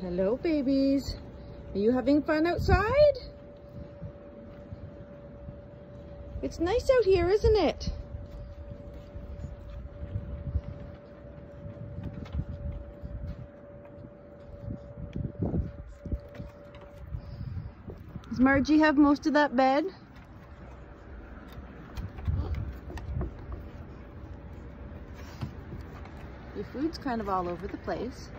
Hello, babies. Are you having fun outside? It's nice out here, isn't it? Does Margie have most of that bed? Your food's kind of all over the place.